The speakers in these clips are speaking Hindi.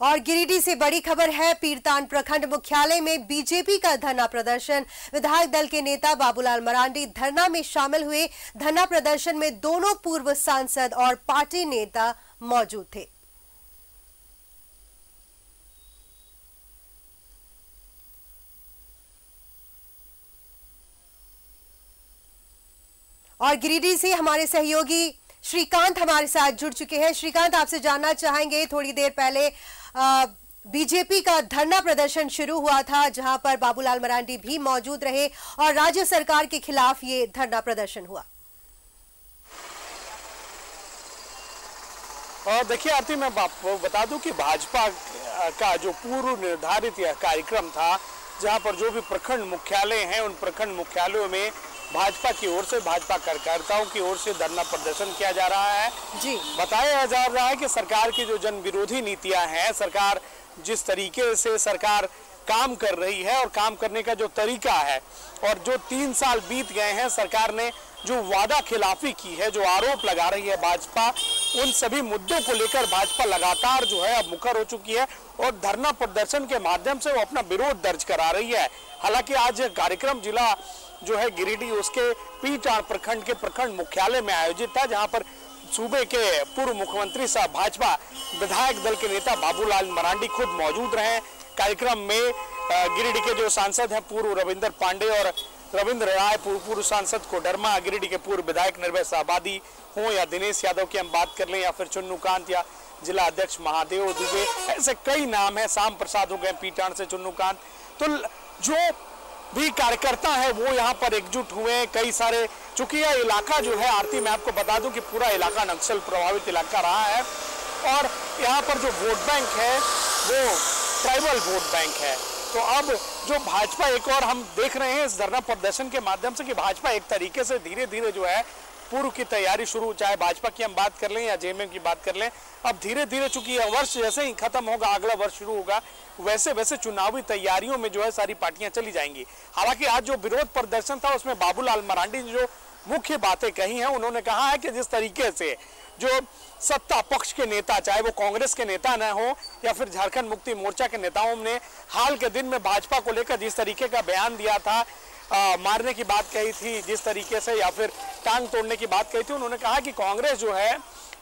और गिरिडीह से बड़ी खबर है, पीरतान प्रखंड मुख्यालय में बीजेपी का धरना प्रदर्शन। विधायक दल के नेता बाबूलाल मरांडी धरना में शामिल हुए। धरना प्रदर्शन में दोनों पूर्व सांसद और पार्टी नेता मौजूद थे। और गिरिडीह से हमारे सहयोगी श्रीकांत हमारे साथ जुड़ चुके हैं। श्रीकांत, आपसे जानना चाहेंगे, थोड़ी देर पहले बीजेपी का धरना प्रदर्शन शुरू हुआ था, जहाँ पर बाबूलाल मरांडी भी मौजूद रहे और राज्य सरकार के खिलाफ ये धरना प्रदर्शन हुआ। और देखिए, आरती, मैं बता दूँ कि भाजपा का जो पूर्व निर्धारित यह कार्यक्रम था, जहाँ पर जो भी प्रखंड मुख्यालय हैं, उन प्रखंड मुख्यालयों में भाजपा की ओर से भाजपा कार्यकर्ताओं की ओर से धरना प्रदर्शन किया जा रहा है। जी। बताया जा रहा है कि सरकार की जो जन विरोधी नीतियाँ हैं सरकार जिस तरीके से सरकार काम कर रही है और काम करने का जो तरीका है और जो तीन साल बीत गए हैं सरकार ने जो वादा खिलाफी की है जो आरोप लगा रही है भाजपा उन सभी मुद्दों को लेकर भाजपा लगातार जो है अब मुखर हो चुकी है और धरना प्रदर्शन के माध्यम से वो अपना विरोध दर्ज करा रही है। हालाँकि आज कार्यक्रम जिला जो है गिरिडीह, उसके पीटाण प्रखंड के प्रखंड मुख्यालय में आयोजित था, जहाँ पर सूबे के पूर्व मुख्यमंत्री साहब भाजपा विधायक दल के नेता बाबूलाल मरांडी खुद मौजूद रहे। कार्यक्रम में गिरिडीह के जो सांसद हैं, पूर्व रविंदर पांडे और रविंद्र राय पूर्व पूर्व सांसद कोडरमा गिरिडीह के पूर्व विधायक निर्भय साहबादी हो या दिनेश यादव की हम बात कर लें या फिर चुन्नूकांत या जिला अध्यक्ष महादेव दुबे, ऐसे कई नाम है शाम प्रसाद हो गए, पीटान से चुन्नूकांत तो जो भी कार्यकर्ता है, वो यहाँ पर एकजुट हुए हैं, कई सारे, चूँकि यह इलाका जो है, आरती, मैं आपको बता दूँ कि पूरा इलाका नक्सल प्रभावित इलाका रहा है, और यहाँ पर जो वोट बैंक है, वो ट्राइबल वोट बैंक है। तो अब जो भाजपा एक और हम देख रहे हैं इस धरना प्रदर्शन के माध्यम से कि भाजपा एक तरीके से धीरे धीरे जो है, पूर्व की तैयारी शुरू, चाहे भाजपा की हम बात कर लें या जेएमएम की बात कर लें, अब धीरे धीरे चुकी यह वर्ष जैसे ही खत्म होगा, अगला वर्ष शुरू होगा वैसे वैसे चुनावी तैयारियों में जो है सारी पार्टियाँ चली जाएँगी। हालाँकि आज जो विरोध प्रदर्शन था, उसमें बाबूलाल मरांडी जो मुख्य बातें कही हैं। उन्होंने कहा है कि जिस तरीके से जो सत्ता पक्ष के नेता चाहे वो कांग्रेस के नेता न हो या फिर झारखंड मुक्ति मोर्चा के नेताओं ने हाल के दिन में भाजपा को लेकर जिस तरीके का बयान दिया था आ, मारने की बात कही थी जिस तरीके से या फिर टांग तोड़ने की बात कही थी उन्होंने कहा कि कांग्रेस जो है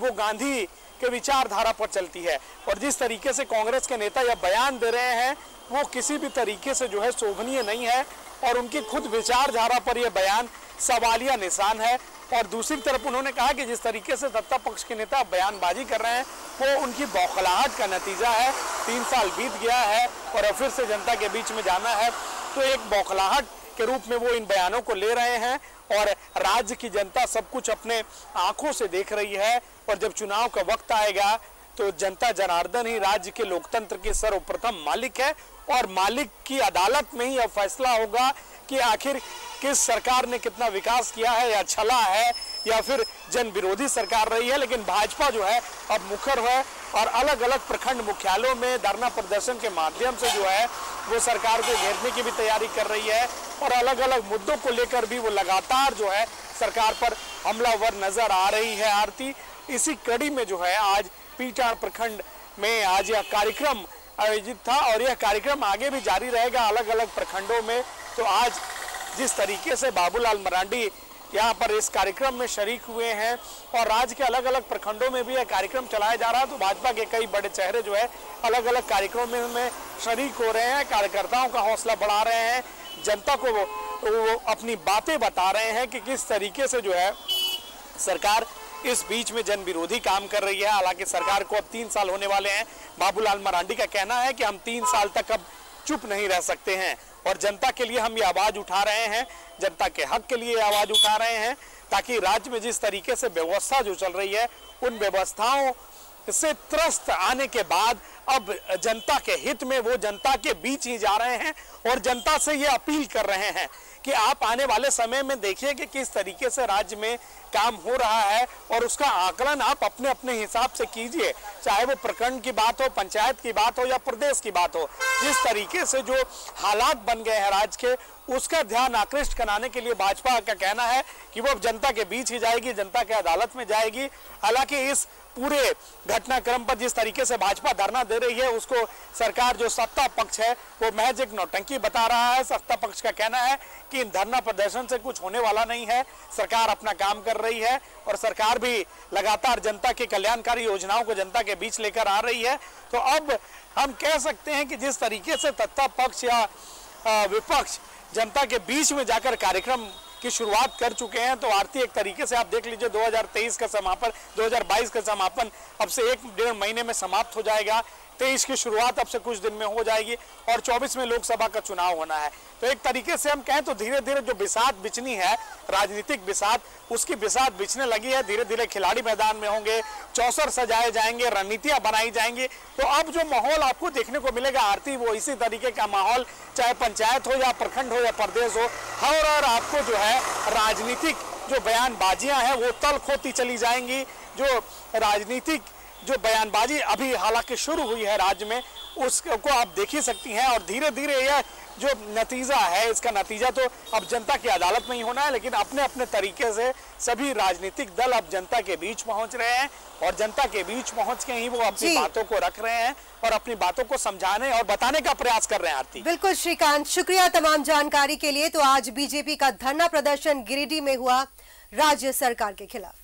वो गांधी के विचारधारा पर चलती है। और जिस तरीके से कांग्रेस के नेता यह बयान दे रहे हैं वो किसी भी तरीके से जो है शोभनीय नहीं है और उनकी खुद विचारधारा पर यह बयान सवालिया निशान है। और दूसरी तरफ़ उन्होंने कहा कि जिस तरीके से सत्ता पक्ष के नेता बयानबाजी कर रहे हैं, वो उनकी बौखलाहट का नतीजा है। तीन साल बीत गया है और फिर से जनता के बीच में जाना है। तो एक बौखलाहट के रूप में वो इन बयानों को ले रहे हैं और राज्य की जनता सब कुछ अपने आँखों से देख रही है। और जब चुनाव का वक्त आएगा तो जनता जनार्दन ही राज्य के लोकतंत्र के सर्वप्रथम मालिक है। और मालिक की अदालत में ही अब फैसला होगा कि आखिर किस सरकार ने कितना विकास किया है, या छला है, या फिर जन विरोधी सरकार रही है, लेकिन भाजपा जो है, अब मुखर है और अलग अलग प्रखंड मुख्यालयों में धरना प्रदर्शन के माध्यम से जो है, वो सरकार को घेरने की भी तैयारी कर रही है और अलग अलग मुद्दों को लेकर भी वो लगातार जो है, सरकार पर हमलावर नज़र आ रही है, आरती। इसी कड़ी में जो है, आज पीचाण प्रखंड में आज यह कार्यक्रम आयोजित था और यह कार्यक्रम आगे भी जारी रहेगा अलग अलग प्रखंडों में। तो आज जिस तरीके से बाबूलाल मरांडी यहाँ पर इस कार्यक्रम में शरीक हुए हैं और राज्य के अलग अलग प्रखंडों में भी यह कार्यक्रम चलाया जा रहा है तो भाजपा के कई बड़े चेहरे जो है अलग अलग कार्यक्रमों में शरीक हो रहे हैं कार्यकर्ताओं का हौसला बढ़ा रहे हैं जनता को वो, वो अपनी बातें बता रहे हैं कि किस तरीके से जो है सरकार इस बीच में जन विरोधी काम कर रही है। हालाँकि सरकार को अब तीन साल होने वाले हैं। बाबूलाल मरांडी का कहना है कि हम तीन साल तक अब चुप नहीं रह सकते हैं। और जनता के लिए हम ये आवाज़ उठा रहे हैं, जनता के हक के लिए आवाज़ उठा रहे हैं, ताकि राज्य में जिस तरीके से व्यवस्था जो चल रही है, उन व्यवस्थाओं से त्रस्त आने के बाद अब जनता के हित में, वो जनता के बीच ही जा रहे हैं और जनता से ये अपील कर रहे हैं कि आप आने वाले समय में देखिए कि किस तरीके से राज्य में काम हो रहा है और उसका आकलन आप अपने अपने हिसाब से कीजिए, चाहे वो प्रखंड की बात हो, पंचायत की बात हो या प्रदेश की बात हो। जिस तरीके से जो हालात बन गए हैं राज्य के, उसका ध्यान आकृष्ट कराने के लिए भाजपा का कहना है कि वो अब जनता के बीच ही जाएगी, जनता के अदालत में जाएगी। हालाँकि इस पूरे घटनाक्रम पर जिस तरीके से भाजपा धरना दे रही है। उसको सरकार जो सत्ता पक्ष है, वो महज एक नौटंकी बता रहा है, सत्ता पक्ष का कहना है कि इन धरना प्रदर्शन से कुछ होने वाला नहीं है। सरकार अपना काम कर रही है और सरकार भी लगातार जनता की कल्याणकारी योजनाओं को जनता के बीच लेकर आ रही है। तो अब हम कह सकते हैं कि जिस तरीके से सत्ता पक्ष या विपक्ष जनता के बीच में जाकर कार्यक्रम की शुरुआत कर चुके हैं तो आरती एक तरीके से आप देख लीजिए 2023 का समापन 2022 का समापन, अब से एक डेढ़ महीने में समाप्त हो जाएगा। तेईस की शुरुआत अब से कुछ दिन में हो जाएगी और 24 में लोकसभा का चुनाव होना है। तो एक तरीके से हम कहें तो धीरे धीरे जो बिसात बिचनी है, राजनीतिक बिसात, उसकी बिसात बिचने लगी है। धीरे धीरे खिलाड़ी मैदान में होंगे, चौसर सजाए जाएँगे, रणनीतियाँ बनाई जाएँगी। तो अब जो माहौल आपको देखने को मिलेगा, आरती, वो इसी तरीके का माहौल, चाहे पंचायत हो या प्रखंड हो या प्रदेश हो, हर और आपको जो है राजनीतिक जो बयानबाजियाँ हैं, वो तल खोती चली जाएँगी। जो राजनीतिक जो बयानबाजी अभी हालाँकि शुरू हुई है राज्य में उसको आप देख ही सकती हैं और धीरे धीरे यह जो नतीजा है इसका नतीजा तो अब जनता की अदालत में ही होना है लेकिन अपने अपने तरीके से सभी राजनीतिक दल अब जनता के बीच पहुँच रहे हैं और जनता के बीच पहुँच के ही वो अपनी बातों को रख रहे हैं और अपनी बातों को समझाने और बताने का प्रयास कर रहे हैं आरती। बिल्कुल श्रीकांत। शुक्रिया तमाम जानकारी के लिए। तो आज बीजेपी का धरना प्रदर्शन गिरिडीह में हुआ राज्य सरकार के खिलाफ।